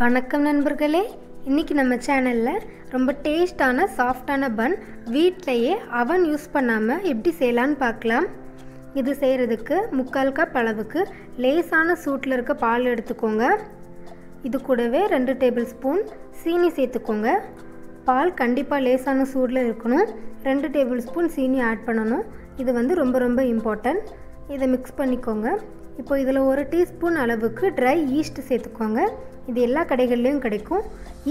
வணக்கம் நண்பர்களே. இன்றைக்கி நம்ம சேனலில் ரொம்ப டேஸ்டான சாஃப்டான பன் வீட்டிலையே அவன் யூஸ் பண்ணாமல் எப்படி செய்யலான்னு பார்க்கலாம். இது செய்கிறதுக்கு முக்கால் கப் அளவுக்கு லேசான சூட்டில் இருக்க பால் எடுத்துக்கோங்க. இது கூடவே ரெண்டு டேபிள் ஸ்பூன் சீனி சேர்த்துக்கோங்க. பால் கண்டிப்பாக லேசான சூடில் இருக்கணும். ரெண்டு டேபிள் ஸ்பூன் சீனி ஆட் பண்ணணும். இது வந்து ரொம்ப ரொம்ப இம்பார்ட்டன்ட் இதை மிக்ஸ் பண்ணிக்கோங்க. இப்போ இதில் ஒரு டீஸ்பூன் அளவுக்கு ட்ரை ஈஸ்ட் சேர்த்துக்கோங்க. இது எல்லா கடைகள்லேயும் கிடைக்கும்.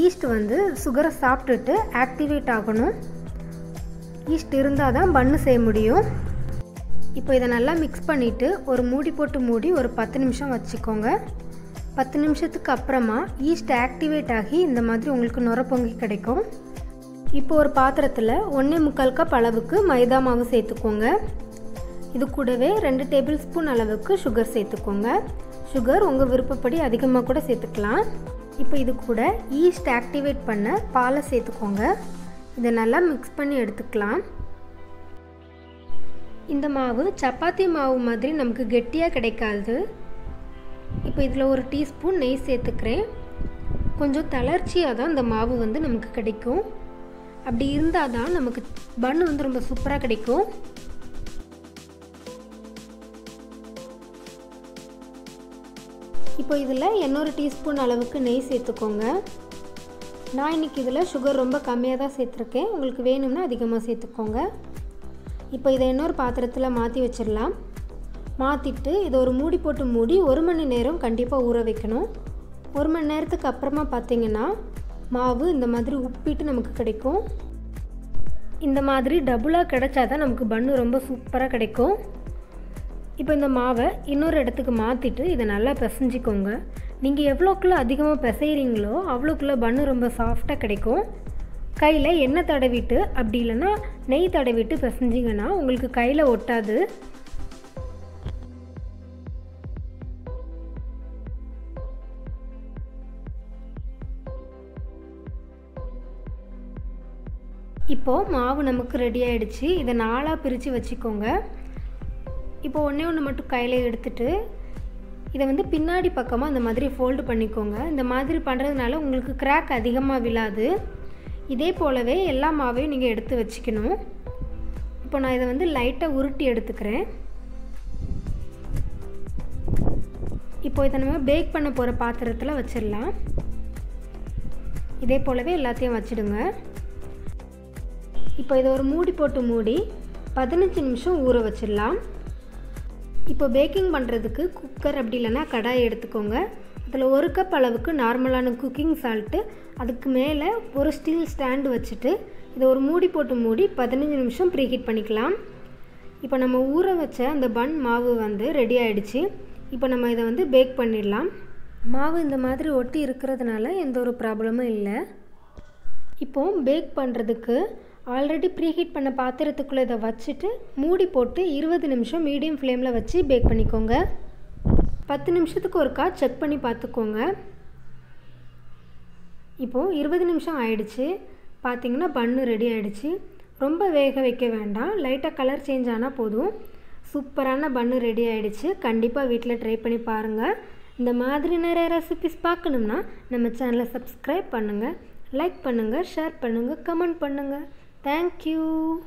ஈஸ்ட் வந்து சுகரை சாப்பிட்டுட்டு ஆக்டிவேட் ஆகணும். ஈஸ்ட் இருந்தால் தான் பண்ணு செய்ய முடியும். இப்போ இதை நல்லா மிக்ஸ் பண்ணிவிட்டு ஒரு மூடி போட்டு மூடி ஒரு பத்து நிமிஷம் வச்சுக்கோங்க. பத்து நிமிஷத்துக்கு அப்புறமா ஈஸ்ட் ஆக்டிவேட் ஆகி இந்த மாதிரி உங்களுக்கு நுர பொங்கி கிடைக்கும். இப்போ ஒரு பாத்திரத்தில் ஒன்றே முக்கால் கப் அளவுக்கு மைதா மாவு சேர்த்துக்கோங்க. இது கூடவே ரெண்டு டேபிள் ஸ்பூன் அளவுக்கு சுகர் சேர்த்துக்கோங்க. சுகர் உங்கள் விருப்பப்படி அதிகமாக கூட சேர்த்துக்கலாம். இப்போ இது கூட ஈஸ்ட் ஆக்டிவேட் பண்ண பாலை சேர்த்துக்கோங்க. இதை நல்லா மிக்ஸ் பண்ணி எடுத்துக்கலாம். இந்த மாவு சப்பாத்தி மாவு மாதிரி நமக்கு கெட்டியாக கிடைக்காது. இப்போ இதில் ஒரு டீஸ்பூன் நெய் சேர்த்துக்கிறேன். கொஞ்சம் தளர்ச்சியாக தான் இந்த மாவு வந்து நமக்கு கிடைக்கும். அப்படி இருந்தால் தான் நமக்கு பன் வந்து ரொம்ப சூப்பராக கிடைக்கும். இப்போ இதில் இன்னொரு டீஸ்பூன் அளவுக்கு நெய் சேர்த்துக்கோங்க. நான் இன்றைக்கி இதில் சுகர் ரொம்ப கம்மியாக தான் சேர்த்துருக்கேன். உங்களுக்கு வேணும்னா அதிகமாக சேர்த்துக்கோங்க. இப்போ இதை இன்னொரு பாத்திரத்தில் மாற்றி வச்சிடலாம். மாற்றிட்டு இதை ஒரு மூடி போட்டு மூடி ஒரு மணி நேரம் கண்டிப்பாக ஊற வைக்கணும். ஒரு மணி நேரத்துக்கு அப்புறமா பார்த்தீங்கன்னா மாவு இந்த மாதிரி உப்பிட்டு நமக்கு கிடைக்கும். இந்த மாதிரி டபுளாக கிடைச்சா தான் நமக்கு பண்ணு ரொம்ப சூப்பராக கிடைக்கும். இப்போ இந்த மாவை இன்னொரு இடத்துக்கு மாற்றிட்டு இதை நல்லா பிசைஞ்சிக்கோங்க. நீங்கள் எவ்வளோக்குள்ளே அதிகமாக பிசைகிறீங்களோ அவ்வளோக்குள்ளே பன்னு ரொம்ப சாஃப்டாக கிடைக்கும். கையில் எண்ணெய் தடவிட்டு அப்படி இல்லைன்னா நெய் தடவிட்டு பிசைஞ்சிங்கன்னா உங்களுக்கு கையில் ஒட்டாது. இப்போது மாவு நமக்கு ரெடி ஆகிடுச்சு இதை நாளாக பிரித்து வச்சுக்கோங்க. இப்போ ஒன்றே ஒன்று மட்டும் கையில் எடுத்துகிட்டு இதை வந்து பின்னாடி பக்கமாக இந்த மாதிரி ஃபோல்டு பண்ணிக்கோங்க. இந்த மாதிரி பண்ணுறதுனால உங்களுக்கு கிராக் அதிகமாக விழாது. இதே போலவே எல்லா மாவையும் நீங்கள் எடுத்து வச்சுக்கணும். இப்போ நான் இதை வந்து லைட்டாக உருட்டி எடுத்துக்கிறேன். இப்போ இதை நம்ம பேக் பண்ண போகிற பாத்திரத்தில் வச்சிடலாம். இதே போலவே எல்லாத்தையும் வச்சிடுங்க. இப்போ இதை ஒரு மூடி போட்டு மூடி பதினஞ்சு நிமிஷம் ஊற வச்சிடலாம். இப்போ பேக்கிங் பண்ணுறதுக்கு குக்கர் அப்படி இல்லைன்னா கடாய் எடுத்துக்கோங்க. அதில் ஒரு கப் அளவுக்கு நார்மலான குக்கிங் சால்ட்டு அதுக்கு மேலே ஒரு ஸ்டீல் ஸ்டாண்டு வச்சுட்டு இதை ஒரு மூடி போட்டு மூடி பதினஞ்சு நிமிஷம் ப்ரீஹீட் பண்ணிக்கலாம். இப்போ நம்ம ஊற வச்ச அந்த பன் மாவு வந்து ரெடி ஆகிடுச்சு இப்போ நம்ம இதை வந்து பேக் பண்ணிடலாம். மாவு இந்த மாதிரி ஒட்டி இருக்கிறதுனால எந்த ஒரு ப்ராப்ளமும் இல்லை. இப்போது பேக் பண்ணுறதுக்கு ஆல்ரெடி ப்ரீஹீட் பண்ண பாத்திரத்துக்குள்ளே இதை வச்சுட்டு மூடி போட்டு இருபது நிமிஷம் மீடியம் ஃப்ளேமில் வச்சு பேக் பண்ணிக்கோங்க. பத்து நிமிஷத்துக்கு ஒருக்கா செக் பண்ணி பார்த்துக்கோங்க. இப்போது இருபது நிமிஷம் ஆயிடுச்சு. பார்த்திங்கன்னா பண்ணு ரெடி ஆகிடுச்சு ரொம்ப வேக வைக்க வேண்டாம். லைட்டாக கலர் சேஞ்ச் ஆனால் போதும். சூப்பரான பன்னு ரெடி ஆகிடுச்சு கண்டிப்பாக வீட்டில் ட்ரை பண்ணி பாருங்கள் இந்த மாதிரி நிறைய ரெசிபிஸ் பார்க்கணும்னா நம்ம சேனலை சப்ஸ்கிரைப் பண்ணுங்கள் லைக் பண்ணுங்கள் ஷேர் பண்ணுங்கள் கமெண்ட் பண்ணுங்கள் Thank you.